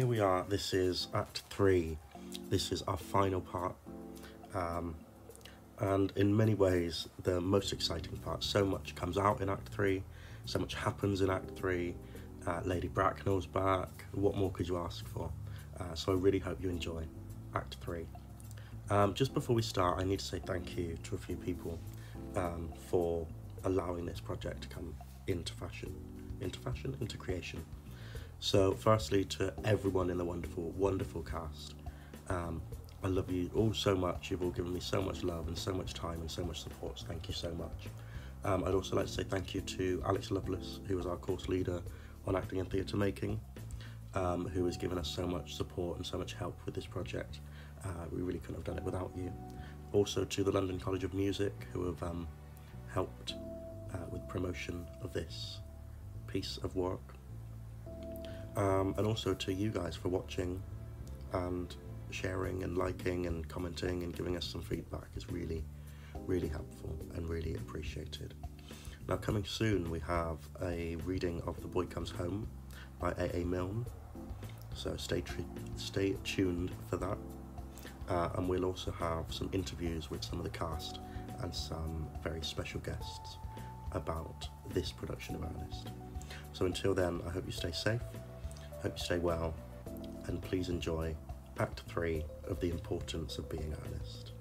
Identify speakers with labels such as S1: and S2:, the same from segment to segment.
S1: here we are. This is Act 3. This is our final part. Um, and in many ways, the most exciting part. So much comes out in Act 3, so much happens in Act 3. Uh, Lady Bracknell's back. What more could you ask for? Uh, so I really hope you enjoy Act 3. Um, just before we start, I need to say thank you to a few people um, for allowing this project to come into fashion, into fashion, into creation. So, firstly, to everyone in the wonderful, wonderful cast, um, I love you all so much. You've all given me so much love and so much time and so much support. So thank you so much. Um, I'd also like to say thank you to Alex Lovelace, who was our course leader on acting and theatre making, um, who has given us so much support and so much help with this project. Uh, we really couldn't have done it without you. Also to the London College of Music, who have um, helped uh, with promotion of this piece of work. Um, and also to you guys for watching and sharing and liking and commenting and giving us some feedback is really, really helpful and really appreciated. Now, coming soon, we have a reading of The Boy Comes Home by A.A. Milne, so stay, stay tuned for that. Uh, and we'll also have some interviews with some of the cast and some very special guests about this production of Earnest. So until then, I hope you stay safe, hope you stay well, and please enjoy Act 3 of The Importance of Being Earnest.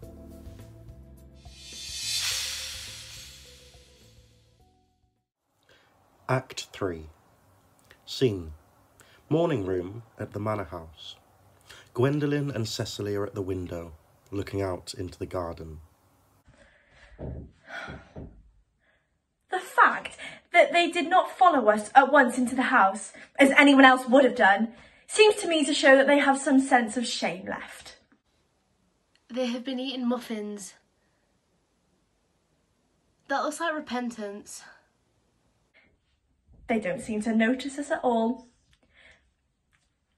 S1: Act 3 Scene Morning room at the Manor House. Gwendolen and Cecily are at the window, looking out into the garden.
S2: The fact that they did not follow us at once into the house, as anyone else would have done, seems to me to show that they have some sense of shame left.
S3: They have been eating muffins. That looks like repentance.
S2: They don't seem to notice us at all.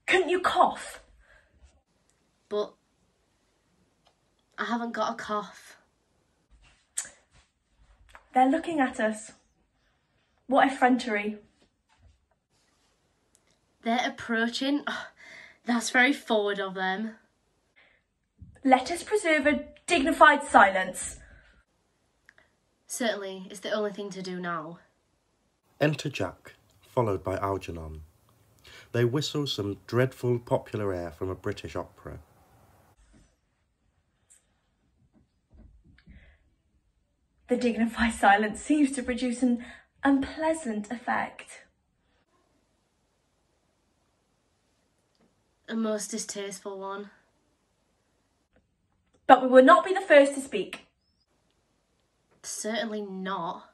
S2: Couldn't you cough?
S3: But I haven't got a cough.
S2: They're looking at us. What effrontery.
S3: They're approaching. Oh, that's very forward of them.
S2: Let us preserve a dignified silence.
S3: Certainly, it's the only thing to do now.
S1: Enter Jack, followed by Algernon. They whistle some dreadful popular air from a British opera.
S2: The dignified silence seems to produce an unpleasant effect.
S3: A most distasteful one.
S2: But we will not be the first to speak.
S3: Certainly not.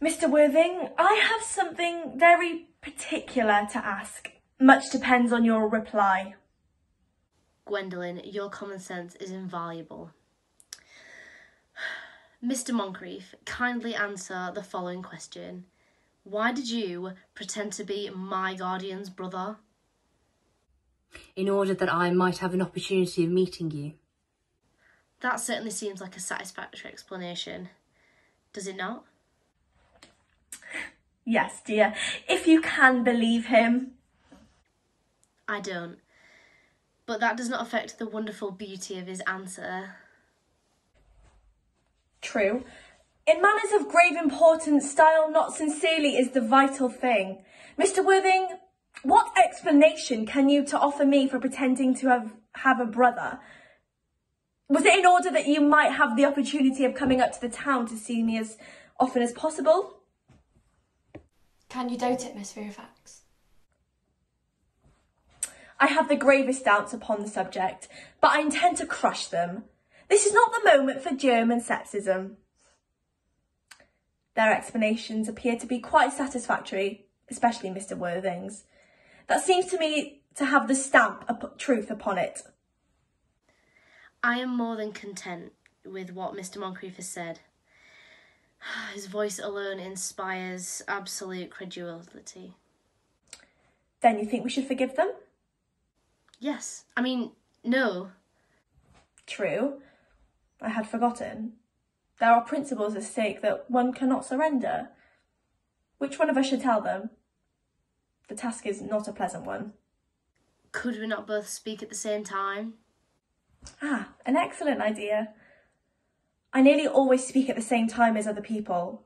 S2: Mr. Worthing, I have something very particular to ask. Much depends on your reply.
S3: Gwendolen, your common sense is invaluable. Mr. Moncrieff, kindly answer the following question. Why did you pretend to be my guardian's brother?
S4: In order that I might have an opportunity of meeting you.
S3: That certainly seems like a satisfactory explanation. Does it not?
S2: Yes, dear, if you can believe him.
S3: I don't. But that does not affect the wonderful beauty of his answer.
S2: True. In matters of grave importance, style not sincerely is the vital thing. Mr. Worthing, what explanation can you to offer me for pretending to have, have a brother? Was it in order that you might have the opportunity of coming up to the town to see me as often as possible?
S5: Can you doubt it, Miss Fairfax?
S2: I have the gravest doubts upon the subject, but I intend to crush them. This is not the moment for German sexism. Their explanations appear to be quite satisfactory, especially Mr. Worthing's. That seems to me to have the stamp of truth upon it.
S3: I am more than content with what Mr. Moncrieff has said. His voice alone inspires absolute credulity.
S2: Then you think we should forgive them?
S3: Yes. I mean, no.
S2: True. I had forgotten. There are principles at stake that one cannot surrender. Which one of us should tell them? The task is not a pleasant one.
S3: Could we not both speak at the same time?
S2: Ah, an excellent idea. I nearly always speak at the same time as other people.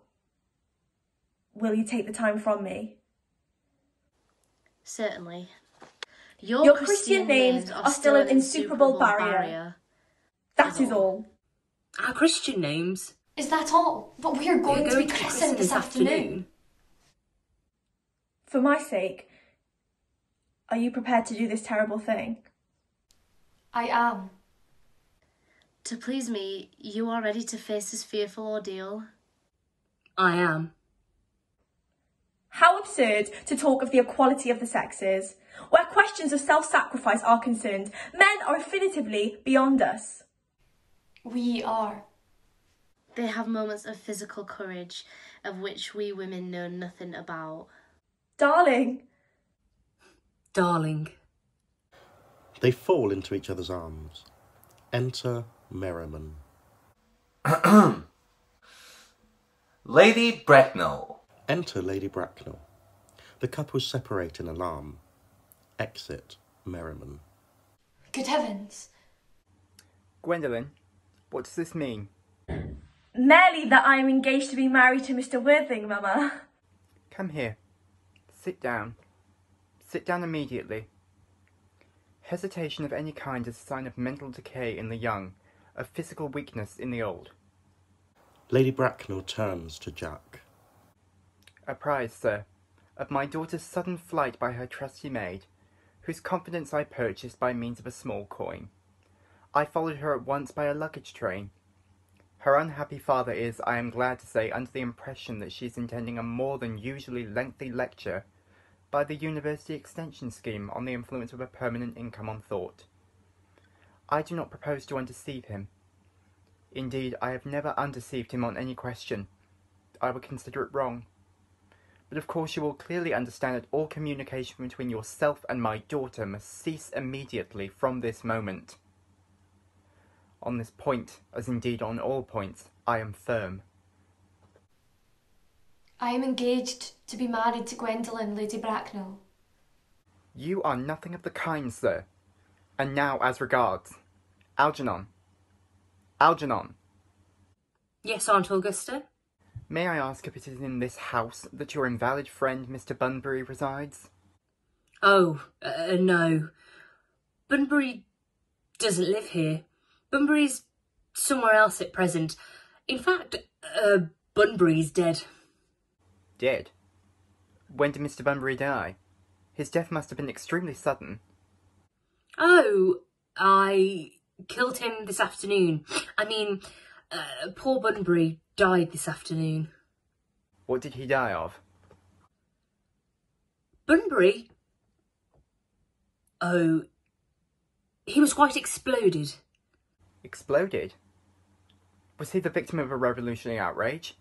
S2: Will you take the time from me?
S3: Certainly. Your,
S2: Your Christian names are still an insuperable barrier. That is all.
S4: Our Christian names.
S5: Is that all? But we are going,
S4: We're
S5: to be christened this afternoon.
S2: For my sake, are you prepared to do this terrible thing?
S5: I am.
S3: To please me, you are ready to face this fearful ordeal.
S4: I am.
S2: How absurd to talk of the equality of the sexes. Where questions of self sacrifice are concerned, men are definitively beyond us.
S5: We are.
S3: They have moments of physical courage of which we women know nothing about.
S2: Darling,
S4: Darling.
S1: They fall into each other's arms. Enter Merriman.
S6: Lady Bracknell.
S1: Enter Lady Bracknell. The couples separate in alarm. Exit Merriman.
S5: Good heavens.
S7: Gwendolen, what does this mean?
S2: merely that I am engaged to be married to Mr. Worthing, Mamma.
S7: Come here. Sit down. Sit down immediately. Hesitation of any kind is a sign of mental decay in the young, of physical weakness in the old.
S1: Lady Bracknell turns to Jack.
S7: Apprised, sir, of my daughter's sudden flight by her trusty maid, whose confidence I purchased by means of a small coin. I followed her at once by a luggage train. Her unhappy father is, I am glad to say, under the impression that she is intending a more than usually lengthy lecture by the University Extension Scheme on the influence of a permanent income on thought. I do not propose to undeceive him. Indeed, I have never undeceived him on any question. I would consider it wrong. But of course you will clearly understand that all communication between yourself and my daughter must cease immediately from this moment. On this point, as indeed on all points, I am firm.
S5: I am engaged to be married to Gwendolen, Lady Bracknell.
S7: You are nothing of the kind, sir. And now as regards Algernon. Algernon,
S4: Yes, Aunt Augusta?
S7: may I ask if it is in this house that your invalid friend Mr. Bunbury resides?
S4: Oh, uh, no. Bunbury doesn't live here. Bunbury's somewhere else at present. In fact, uh, Bunbury's dead.
S7: Dead. When did Mr. Bunbury die? His death must have been extremely sudden.
S4: Oh, I killed him this afternoon. I mean, uh, poor Bunbury died this afternoon.
S7: What did he die of?
S4: Bunbury? Oh, he was quite exploded.
S7: Exploded? Was he the victim of a revolutionary outrage?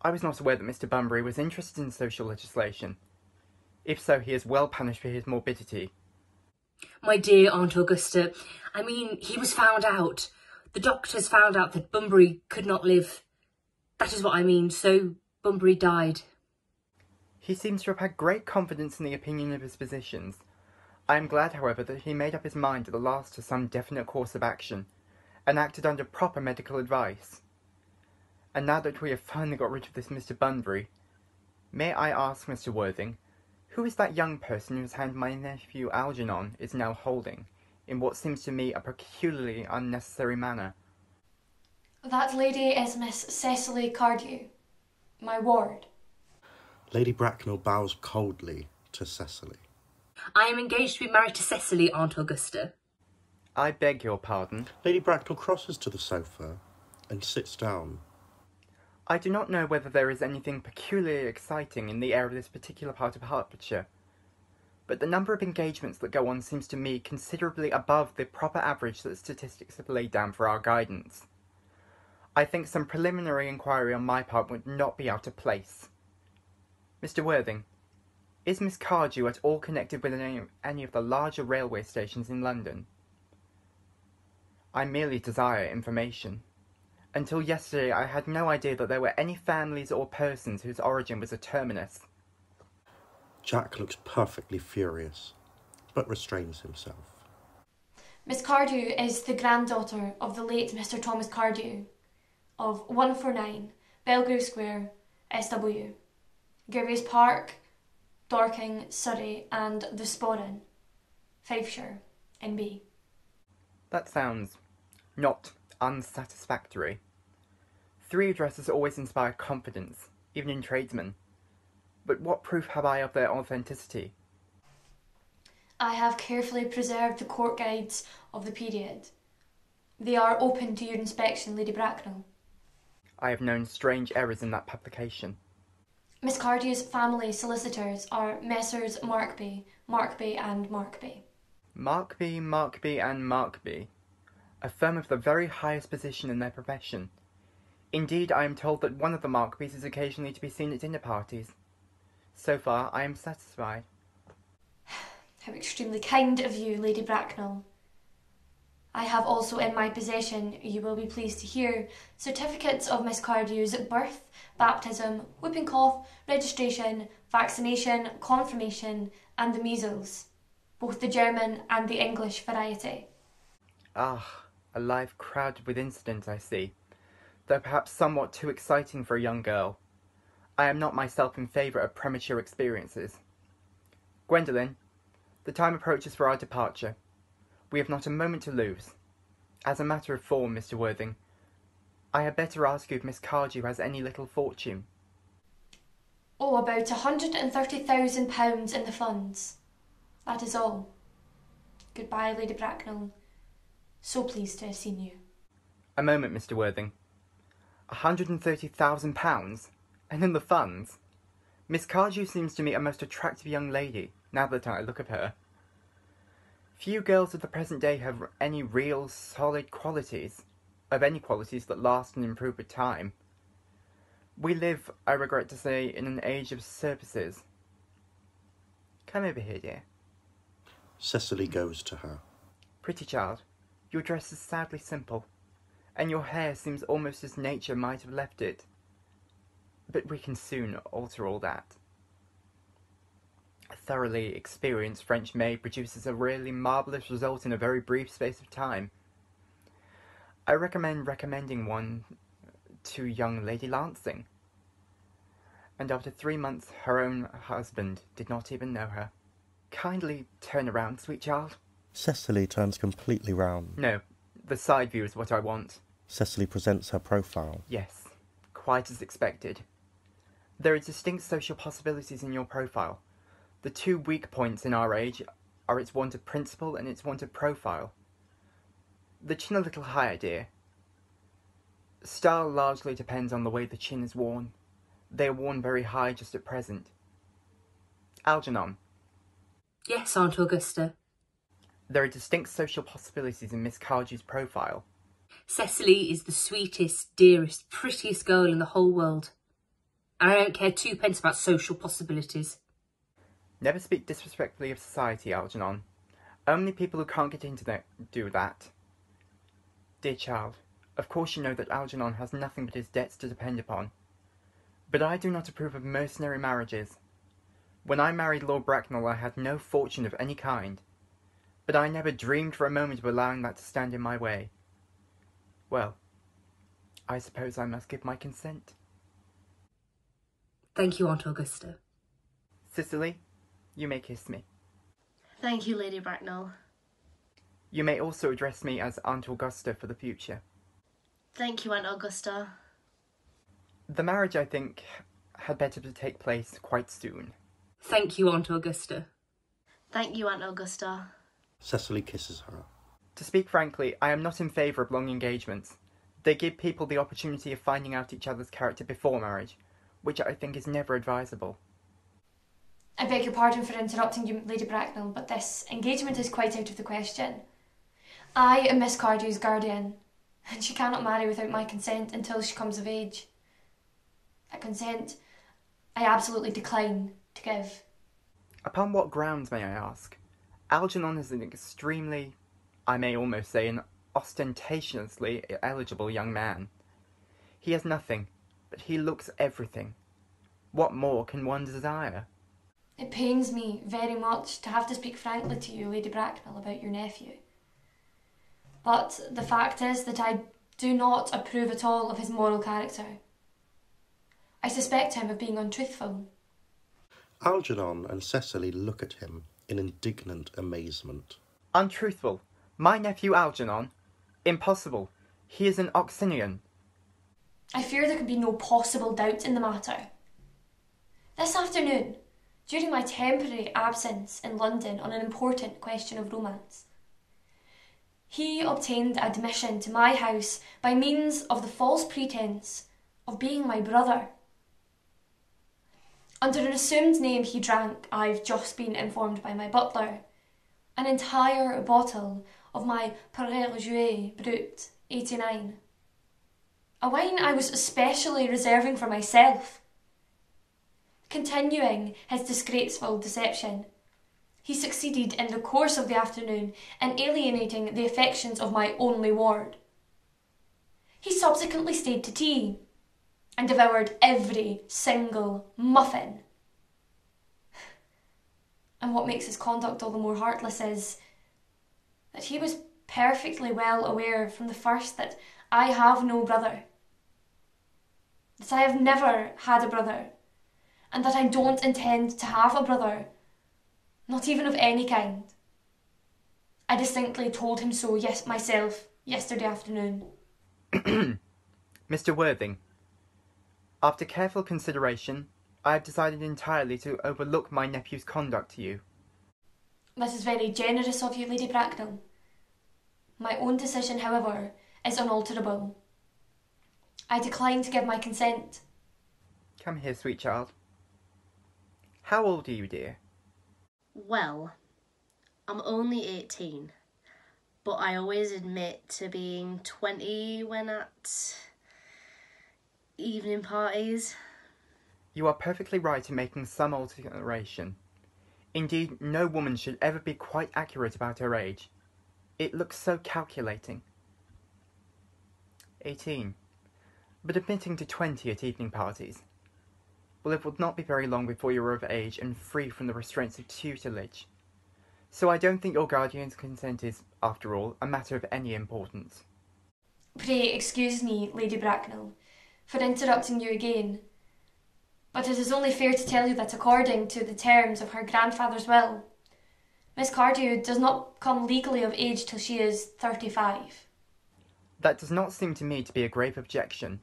S7: I was not aware that Mr. Bunbury was interested in social legislation. If so, he is well punished for his morbidity.
S4: My dear Aunt Augusta, I mean, he was found out. The doctors found out that Bunbury could not live. That is what I mean, so Bunbury died.
S7: He seems to have had great confidence in the opinion of his physicians. I am glad, however, that he made up his mind at the last to some definite course of action, and acted under proper medical advice. And now that we have finally got rid of this Mr. Bunbury, may I ask Mr. Worthing, who is that young person whose hand my nephew Algernon is now holding, in what seems to me a peculiarly unnecessary manner?
S5: That lady is Miss Cecily Cardew, my ward.
S1: Lady Bracknell bows coldly to Cecily.
S4: I am engaged to be married to Cecily, Aunt Augusta.
S7: I beg your pardon.
S1: Lady Bracknell crosses to the sofa and sits down.
S7: I do not know whether there is anything peculiarly exciting in the air of this particular part of Hertfordshire, but the number of engagements that go on seems to me considerably above the proper average that statistics have laid down for our guidance. I think some preliminary inquiry on my part would not be out of place. Mr. Worthing, is Miss Cardew at all connected with any, any of the larger railway stations in London? I merely desire information. Until yesterday, I had no idea that there were any families or persons whose origin was a terminus.
S1: Jack looks perfectly furious, but restrains himself.
S5: Miss Cardew is the granddaughter of the late Mr. Thomas Cardew of 149 Belgrave Square, SW, Gervase Park, Dorking, Surrey, and the Sporran, Fifeshire, NB.
S7: That sounds not unsatisfactory. Three addresses always inspire confidence, even in tradesmen. But what proof have I of their authenticity?
S5: I have carefully preserved the court guides of the period. They are open to your inspection, Lady Bracknell.
S7: I have known strange errors in that publication.
S5: Miss Cardew's family solicitors are Messrs. Markby, Markby, and Markby.
S7: Markby, Markby, and Markby, a firm of the very highest position in their profession. Indeed, I am told that one of the Markbys is occasionally to be seen at dinner parties. So far, I am satisfied.
S5: How extremely kind of you, Lady Bracknell. I have also in my possession, you will be pleased to hear, certificates of Miss Cardew's birth, baptism, whooping cough, registration, vaccination, confirmation, and the measles, both the German and the English variety.
S7: Ah, a life crowded with incident, I see, though perhaps somewhat too exciting for a young girl. I am not myself in favour of premature experiences. Gwendolen, the time approaches for our departure. We have not a moment to lose. As a matter of form, Mr. Worthing, I had better ask you if Miss Cardew has any little fortune.
S5: Oh, about a hundred and thirty thousand pounds in the funds. That is all. Goodbye, Lady Bracknell. So pleased to have seen you.
S7: A moment, Mr. Worthing. A hundred and thirty thousand pounds? And in the funds? Miss Cardew seems to me a most attractive young lady, now that I look at her. Few girls of the present day have any real, solid qualities, of any qualities that last and improve with time. We live, I regret to say, in an age of surfaces. Come over here, dear.
S1: Cecily goes to her.
S7: Pretty child, your dress is sadly simple, and your hair seems almost as nature might have left it. But we can soon alter all that. A thoroughly experienced French maid produces a really marvellous result in a very brief space of time. I recommend recommending one to young Lady Lancing. And after three months, her own husband did not even know her. Kindly turn around, sweet child.
S1: Cecily turns completely round.
S7: No, the side view is what I want.
S1: Cecily presents her profile.
S7: Yes, quite as expected. There are distinct social possibilities in your profile. The two weak points in our age are its want of principle and its want of profile. The chin a little higher, dear. Style largely depends on the way the chin is worn. They are worn very high just at present. Algernon,
S4: Yes, Aunt Augusta.
S7: There are distinct social possibilities in Miss Cardew's profile.
S4: Cecily is the sweetest, dearest, prettiest girl in the whole world. And I don't care twopence about social possibilities.
S7: Never speak disrespectfully of society, Algernon. Only people who can't get into it do that. Dear child, of course you know that Algernon has nothing but his debts to depend upon. But I do not approve of mercenary marriages. When I married Lord Bracknell, I had no fortune of any kind. But I never dreamed for a moment of allowing that to stand in my way. Well, I suppose I must give my consent.
S4: Thank you, Aunt Augusta.
S7: Cecily, you may kiss me.
S3: Thank you, Lady Bracknell.
S7: You may also address me as Aunt Augusta for the future.
S3: Thank you, Aunt Augusta.
S7: The marriage, I think, had better take place quite soon.
S4: Thank you, Aunt Augusta.
S3: Thank you, Aunt Augusta.
S1: Cecily kisses her.
S7: To speak frankly, I am not in favour of long engagements. They give people the opportunity of finding out each other's character before marriage, which I think is never advisable.
S5: I beg your pardon for interrupting you, Lady Bracknell, but this engagement is quite out of the question. I am Miss Cardew's guardian, and she cannot marry without my consent until she comes of age. A consent I absolutely decline to give.
S7: Upon what grounds, may I ask? Algernon is an extremely, I may almost say, an ostentatiously eligible young man. He has nothing, but he looks everything. What more can one desire?
S5: It pains me very much to have to speak frankly to you, Lady Bracknell, about your nephew. But the fact is that I do not approve at all of his moral character. I suspect him of being untruthful.
S1: Algernon and Cecily look at him in indignant amazement.
S7: Untruthful. My nephew Algernon? Impossible. He is an Oxonian.
S5: I fear there can be no possible doubt in the matter. This afternoon, during my temporary absence in London on an important question of romance, he obtained admission to my house by means of the false pretence of being my brother. Under an assumed name, he drank, I've just been informed by my butler, an entire bottle of my Perrier Jouet Brut 89. A wine I was especially reserving for myself. Continuing his disgraceful deception, he succeeded in the course of the afternoon in alienating the affections of my only ward. He subsequently stayed to tea and devoured every single muffin. And what makes his conduct all the more heartless is that he was perfectly well aware from the first that I have no brother, that I have never had a brother, and that I don't intend to have a brother, not even of any kind. I distinctly told him so yes myself yesterday afternoon.
S7: Mr. Worthing, after careful consideration, I have decided entirely to overlook my nephew's conduct to you.
S5: This is very generous of you, Lady Bracknell. My own decision, however, is unalterable. I decline to give my consent.
S7: Come here, sweet child. How old are you, dear?
S3: Well, I'm only 18, but I always admit to being 20 when at evening parties.
S7: You are perfectly right in making some alteration. Indeed, no woman should ever be quite accurate about her age. It looks so calculating. 18. But admitting to 20 at evening parties. Well, it would not be very long before you are of age and free from the restraints of tutelage. So I don't think your guardian's consent is, after all, a matter of any importance.
S5: Pray excuse me, Lady Bracknell, for interrupting you again. But it is only fair to tell you that according to the terms of her grandfather's will, Miss Cardew does not come legally of age till she is thirty-five.
S7: That does not seem to me to be a grave objection.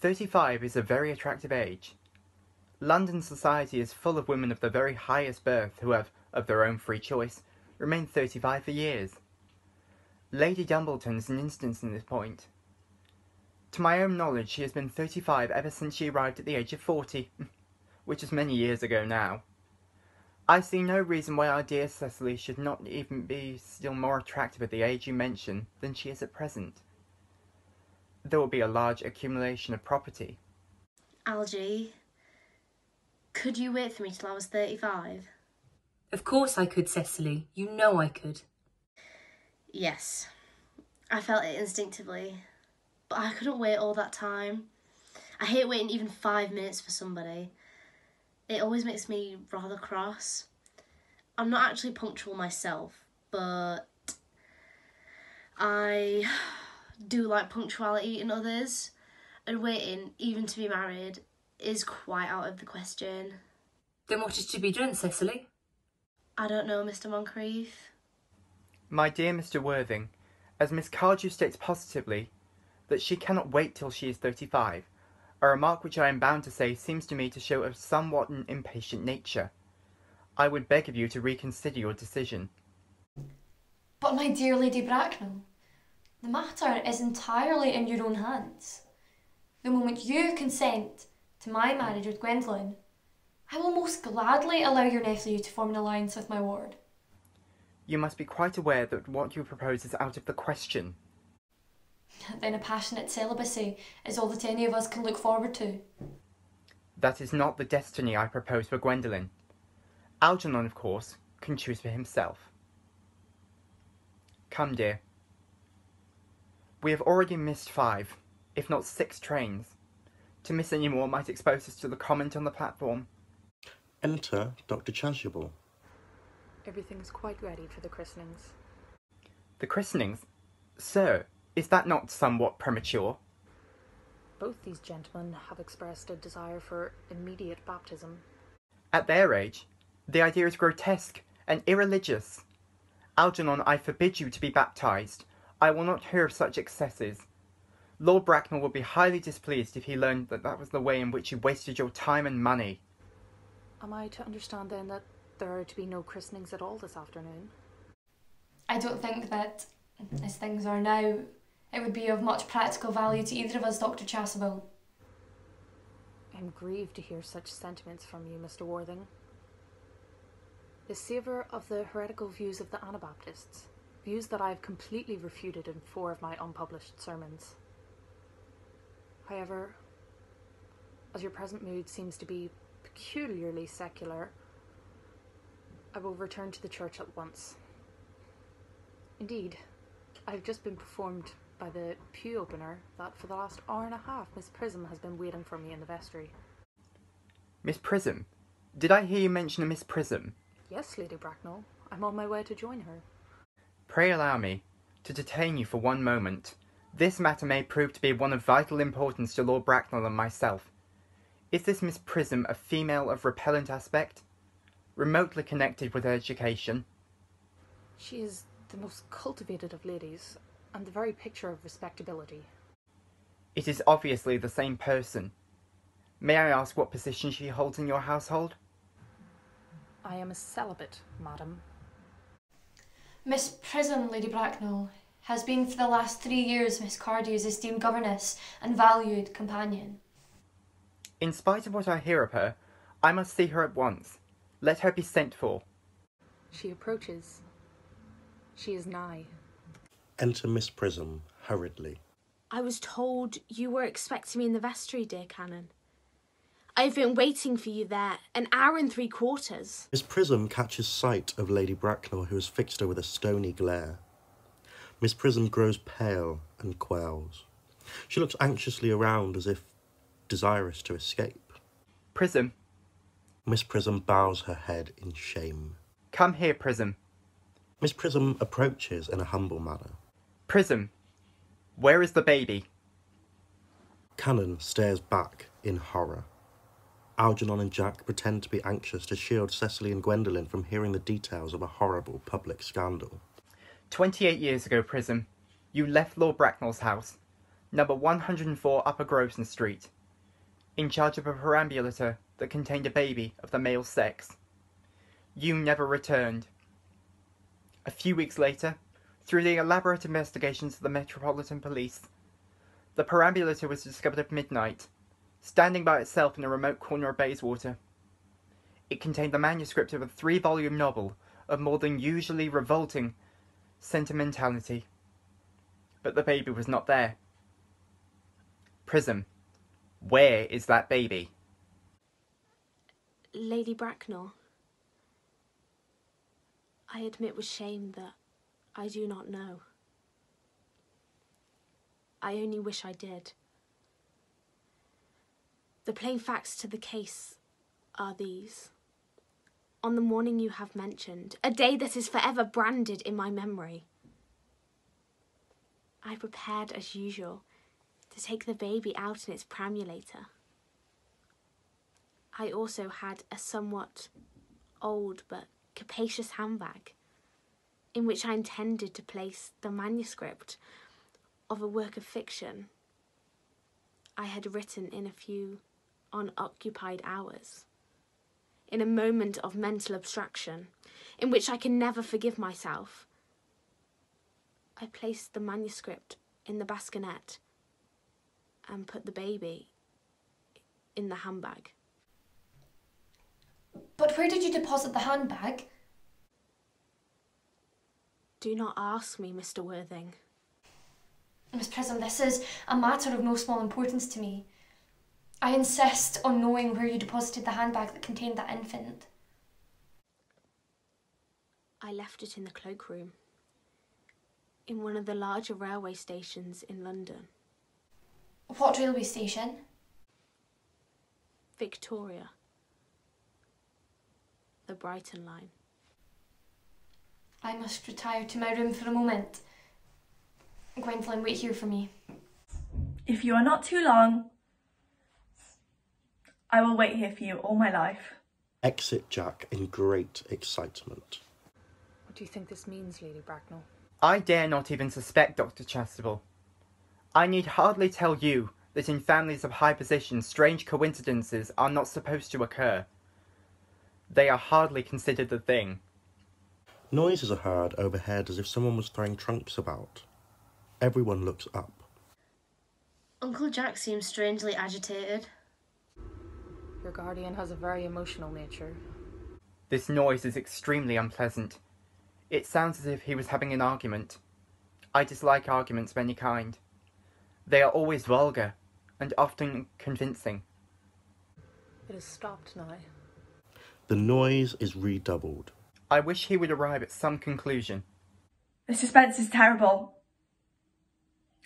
S7: Thirty-five is a very attractive age. London society is full of women of the very highest birth who have, of their own free choice, remained thirty-five for years. Lady Dumbleton is an instance in this point. To my own knowledge, she has been thirty-five ever since she arrived at the age of forty, which is many years ago now. I see no reason why our dear Cecily should not even be still more attractive at the age you mention than she is at present. There will be a large accumulation of property.
S3: Algie, could you wait for me till I was 35?
S4: Of course I could, Cecily. You know I could.
S3: Yes, I felt it instinctively, but I couldn't wait all that time. I hate waiting even five minutes for somebody. It always makes me rather cross. I'm not actually punctual myself, but I do like punctuality in others, and waiting, even to be married, is quite out of the question.
S4: Then what is to be done, Cecily?
S3: I don't know, Mr. Moncrieff.
S7: My dear Mr. Worthing, as Miss Cardew states positively that she cannot wait till she is thirty-five, a remark which I am bound to say seems to me to show a somewhat an impatient nature. I would beg of you to reconsider your decision.
S5: But my dear Lady Bracknell, the matter is entirely in your own hands. The moment you consent to my marriage with Gwendolen, I will most gladly allow your nephew to form an alliance with my ward.
S7: You must be quite aware that what you propose is out of the question.
S5: Then a passionate celibacy is all that any of us can look forward to.
S7: That is not the destiny I propose for Gwendolen. Algernon, of course, can choose for himself. Come, dear. We have already missed five, if not six trains. To miss any more might expose us to the comment on the platform.
S1: Enter Dr. Chasuble.
S8: Everything's quite ready for the christenings.
S7: The christenings? Sir, is that not somewhat premature?
S8: Both these gentlemen have expressed a desire for immediate baptism.
S7: At their age, the idea is grotesque and irreligious. Algernon, I forbid you to be baptized. I will not hear of such excesses. Lord Bracknell would be highly displeased if he learned that that was the way in which you wasted your time and money.
S8: Am I to understand then that there are to be no christenings at all this afternoon?
S5: I don't think that, as things are now, it would be of much practical value to either of us, Dr. Chasuble.
S8: I'm grieved to hear such sentiments from you, Mr. Worthing. They savour of the heretical views of the Anabaptists, views that I have completely refuted in four of my unpublished sermons. However, as your present mood seems to be peculiarly secular, I will return to the church at once. Indeed, I have just been informed by the pew opener that for the last hour and a half Miss Prism has been waiting for me in the vestry.
S7: Miss Prism? Did I hear you mention a Miss Prism?
S8: Yes, Lady Bracknell. I'm on my way to join her.
S7: Pray allow me to detain you for one moment. This matter may prove to be one of vital importance to Lord Bracknell and myself. Is this Miss Prism a female of repellent aspect? Remotely connected with her education?
S8: She is the most cultivated of ladies, and the very picture of respectability.
S7: It is obviously the same person. May I ask what position she holds in your household?
S8: I am a celibate, madam.
S5: Miss Prism, Lady Bracknell, has been for the last three years Miss Cardew's esteemed governess and valued companion.
S7: In spite of what I hear of her, I must see her at once. Let her be sent for.
S8: She approaches. She is nigh.
S1: Enter Miss Prism hurriedly.
S9: I was told you were expecting me in the vestry, dear Canon. I've been waiting for you there an hour and three quarters.
S1: Miss Prism catches sight of Lady Bracknell, who has fixed her with a stony glare. Miss Prism grows pale and quails. She looks anxiously around as if desirous to escape.
S7: Prism,
S1: Miss Prism bows her head in shame.
S7: come here, Prism.
S1: Miss Prism approaches in a humble manner.
S7: Prism, where is the baby?
S1: Canon stares back in horror. Algernon and Jack pretend to be anxious to shield Cecily and Gwendolen from hearing the details of a horrible public scandal.
S7: Twenty-eight years ago, Prism, you left Lord Bracknell's house, number 104 Upper Grosvenor Street, in charge of a perambulator that contained a baby of the male sex. You never returned. A few weeks later, through the elaborate investigations of the Metropolitan Police, the perambulator was discovered at midnight, standing by itself in a remote corner of Bayswater. It contained the manuscript of a three volume novel of more than usually revolting sentimentality. But the baby was not there. Prism, where is that baby?
S9: Lady Bracknell, I admit with shame that I do not know. I only wish I did. The plain facts to the case are these. On the morning you have mentioned, a day that is forever branded in my memory, I prepared as usual to take the baby out in its pramulator. I also had a somewhat old but capacious handbag in which I intended to place the manuscript of a work of fiction I had written in a few unoccupied hours. In a moment of mental abstraction, in which I can never forgive myself, I placed the manuscript in the basket and put the baby in the handbag.
S5: But where did you deposit the handbag?
S9: Do not ask me, Mr. Worthing.
S5: Miss Prism, this is a matter of no small importance to me. I insist on knowing where you deposited the handbag that contained that infant.
S9: I left it in the cloakroom, in one of the larger railway stations in London.
S5: What railway station?
S9: Victoria. the Brighton line.
S5: I must retire to my room for a moment. Gwendolen, wait here for me.
S2: If you are not too long, I will wait here for you all my life.
S1: Exit Jack in great excitement.
S8: What do you think this means, Lady Bracknell?
S7: I dare not even suspect Dr. Chasuble. I need hardly tell you that in families of high position strange coincidences are not supposed to occur. They are hardly considered a thing.
S1: Noises are heard overhead as if someone was throwing trunks about. Everyone looks up.
S3: Uncle Jack seems strangely agitated.
S8: Your guardian has a very emotional nature.
S7: This noise is extremely unpleasant. It sounds as if he was having an argument. I dislike arguments of any kind. They are always vulgar and often convincing.
S8: It has stopped now.
S1: The noise is redoubled.
S7: I wish he would arrive at some conclusion.
S2: The suspense is terrible.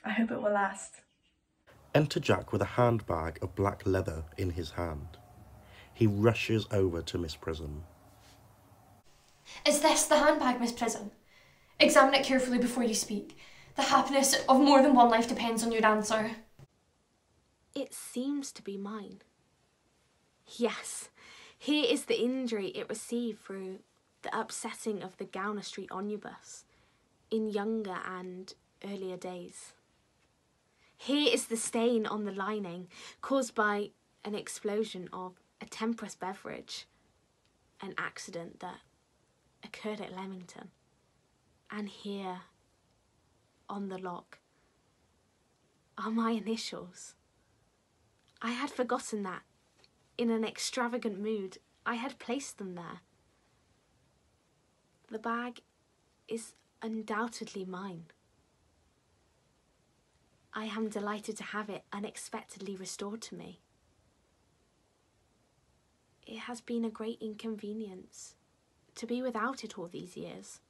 S2: I hope it will last.
S1: Enter Jack with a handbag of black leather in his hand. He rushes over to Miss Prism.
S5: Is this the handbag, Miss Prism? Examine it carefully before you speak. The happiness of more than one life depends on your answer.
S9: It seems to be mine. Yes, here is the injury it received through the upsetting of the Gower Street omnibus in younger and earlier days. Here is the stain on the lining caused by an explosion of a temperance beverage, an accident that occurred at Leamington. And here, on the lock, are my initials. I had forgotten that, in an extravagant mood, I had placed them there. The bag is undoubtedly mine. I am delighted to have it unexpectedly restored to me. It has been a great inconvenience to be without it all these years.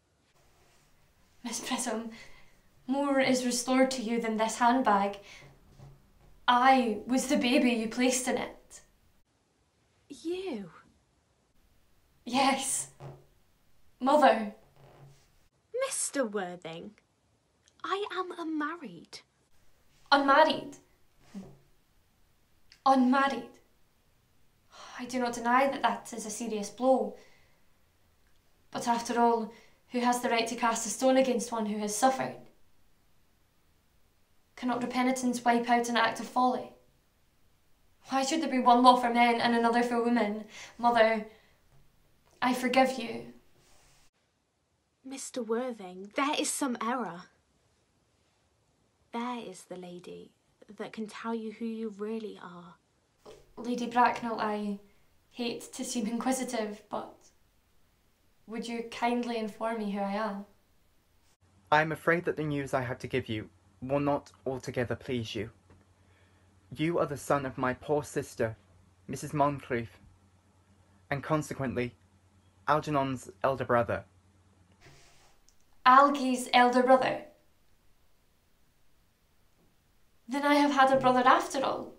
S5: Miss Prism, more is restored to you than this handbag. I was the baby you placed in it.
S9: You?
S5: Yes. Mother.
S9: Mr. Worthing, I am unmarried.
S5: Unmarried. Unmarried. I do not deny that that is a serious blow. But after all, who has the right to cast a stone against one who has suffered? Cannot repenitance wipe out an act of folly? Why should there be one law for men and another for women? Mother, I forgive you.
S9: Mr. Worthing, there is some error. There is the lady that can tell you who you really are.
S5: Lady Bracknell, I hate to seem inquisitive, but would you kindly inform me who I am?
S7: I am afraid that the news I have to give you will not altogether please you. You are the son of my poor sister, Mrs. Moncrieff, and consequently, Algernon's elder brother.
S5: Algie's elder brother? Then I have had a brother after all.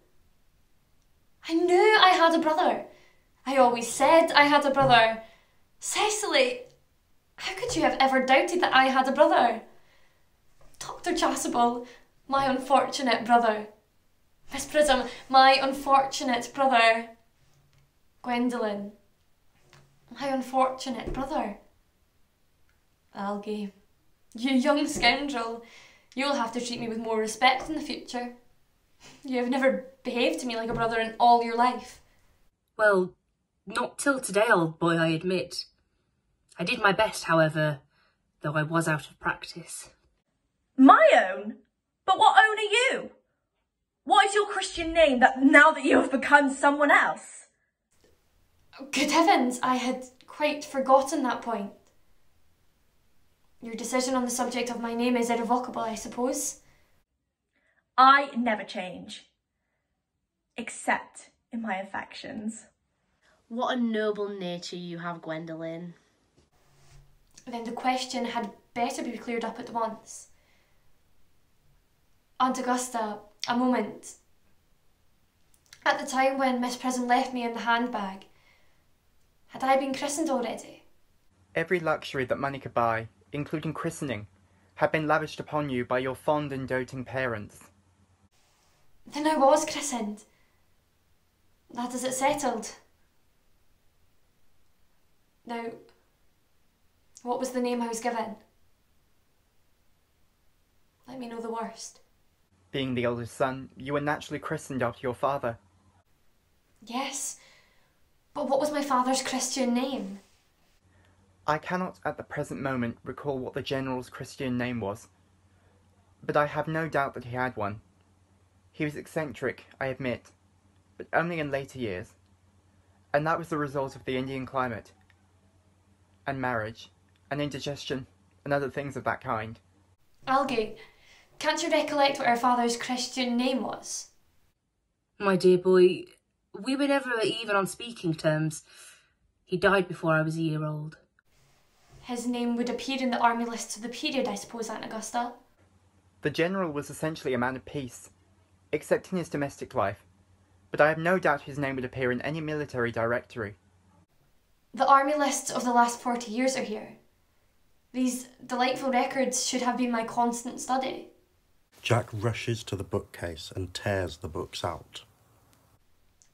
S5: I knew I had a brother. I always said I had a brother. Cecily, how could you have ever doubted that I had a brother? Dr. Chasuble, my unfortunate brother. Miss Prism, my unfortunate brother. Gwendolen, my unfortunate brother. Algie, you young scoundrel, you'll have to treat me with more respect in the future. You have never behaved to me like a brother in all your life.
S4: Well, not till today, old boy, I admit. I did my best, however, though I was out of practice.
S2: My own? But what own are you? What is your Christian name that now that you have become someone else?
S5: Oh, good heavens, I had quite forgotten that point. Your decision on the subject of my name is irrevocable, I suppose.
S2: I never change. Except in my affections.
S3: What a noble nature you have, Gwendolen.
S5: Then the question had better be cleared up at once. Aunt Augusta, a moment. At the time when Miss Prism left me in the handbag, Had I been christened already?
S7: Every luxury that money could buy, including christening, had been lavished upon you by your fond and doting parents.
S5: Then I was christened. That is it settled. Now, what was the name I was given? Let me know the worst.
S7: Being the eldest son, you were naturally christened after your father.
S5: Yes, but what was my father's Christian name?
S7: I cannot at the present moment recall what the General's Christian name was, but I have no doubt that he had one. He was eccentric, I admit, but only in later years, and that was the result of the Indian climate, and marriage, and indigestion, and other things of that kind.
S5: Algy, can't you recollect what our father's Christian name was?
S4: My dear boy, we were never even on speaking terms. He died before I was a year old.
S5: His name would appear in the army lists of the period, I suppose, Aunt Augusta.
S7: The General was essentially a man of peace, except in his domestic life, but I have no doubt his name would appear in any military directory.
S5: The army lists of the last 40 years are here. These delightful records should have been my constant study.
S1: Jack rushes to the bookcase and tears the books out.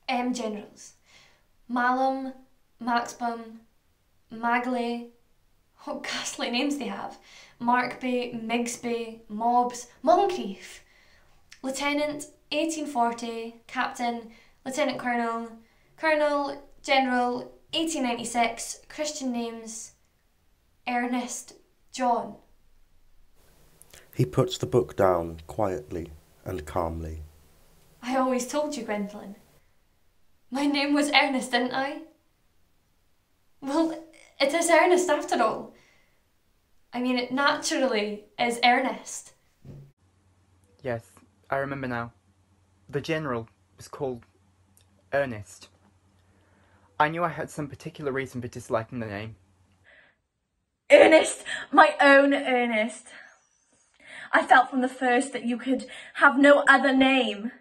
S5: M generals. Mallam, Maxbohm, Magley. What ghastly names they have. Markby, Migsby, Mobbs, Moncrieff. Lieutenant, 1840, Captain, Lieutenant Colonel, Colonel, General, 1896, Christian names, Ernest, John.
S1: He puts the book down quietly and calmly.
S5: I always told you, Gwendolen. My name was Ernest, didn't I? Well, it is Ernest after all. I mean, it naturally is Ernest.
S7: Yes, I remember now. The General was called Ernest. I knew I had some particular reason for disliking the name.
S2: Ernest, my own Ernest. I felt from the first that you could have no other name.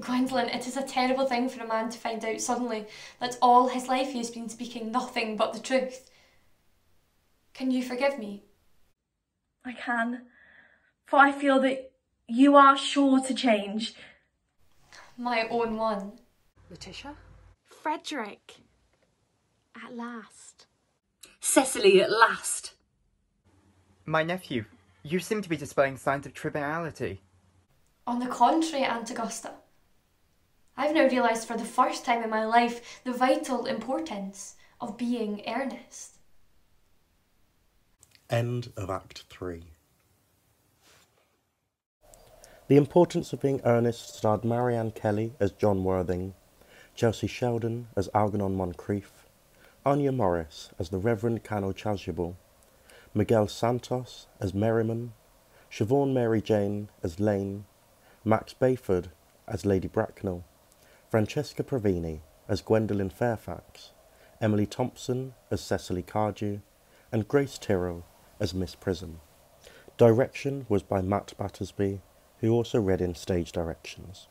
S5: Gwendolen, it is a terrible thing for a man to find out suddenly that all his life he has been speaking nothing but the truth. Can you forgive me?
S2: I can, for I feel that you are sure to change.
S5: My own one.
S8: Laetitia?
S9: Frederick. At last.
S4: Cecily at last.
S7: My nephew, you seem to be displaying signs of triviality.
S5: On the contrary, Aunt Augusta. I've now realised for the first time in my life the vital importance of being earnest.
S1: End of Act 3. The Importance of Being Earnest starred Marianne Kelly as John Worthing, Chelsea Sheldon as Algernon Moncrieff, Àine Morris as the Reverend Canon Chasuble, Miguel Santos as Merriman, Siobhan Mary Jane as Lane, Max Bayford as Lady Bracknell, Francesca Provini as Gwendolen Fairfax, Emily Thompson as Cecily Cardew, and Grace Tyrrell as Miss Prism. Direction was by Matt Battersby, who also read in stage directions.